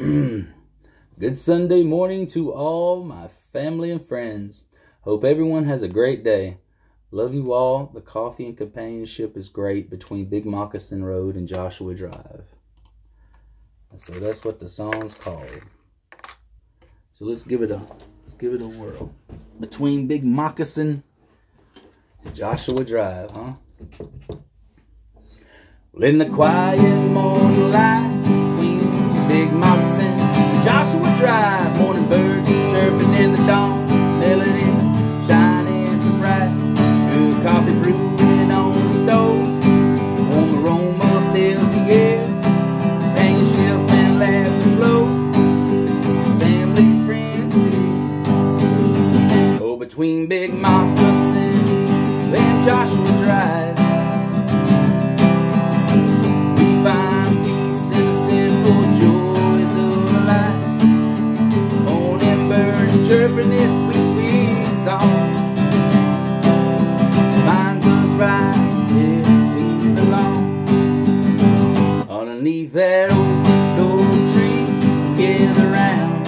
Good Sunday morning to all my family and friends. Hope everyone has a great day. Love you all. The coffee and companionship is great between Big Moccasin Road and Joshua Drive. So that's what the song's called. So let's give it a let's give it a whirl. Between Big Moccasin and Joshua Drive, huh? Well, in the quiet morning light between Big Moccasin Drive, morning birds chirping in the dawn, melody shining so bright, good coffee brewing on the stove, warm aroma fills the air, companionship and laughter flow, family friends near. Oh, between Big Moccasin and Joshua Drive. Chirping this sweet, sweet song. Finds us right where we belong. Underneath that old oak tree, together round.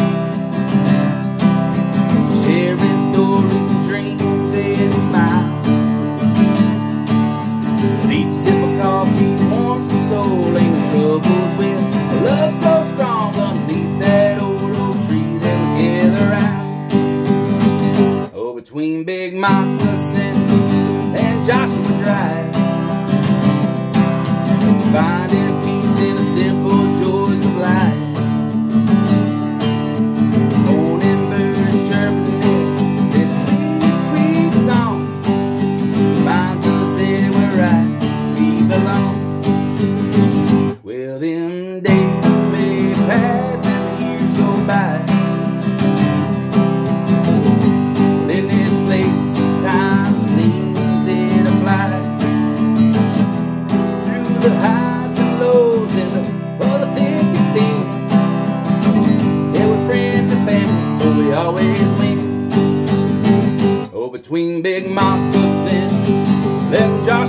Sharing stories and dreams and smiles. But each sip of coffee warms the soul, ain't troubles with between the highs and lows and the, oh, the thick and thin. There were friends and family, but we always win. Oh, between Big Moccasin and Joshua Drive,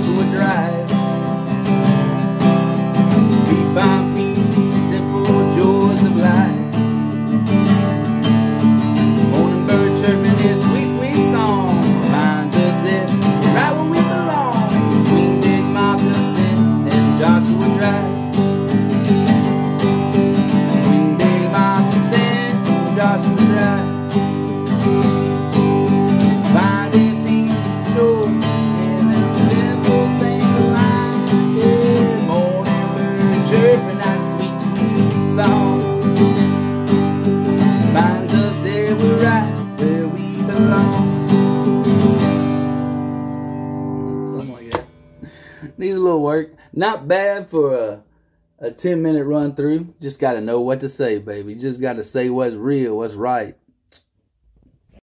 Needs a little work. Not bad for a a 10 minute run through. Just got to know what to say, baby. Just got to say what's real, what's right.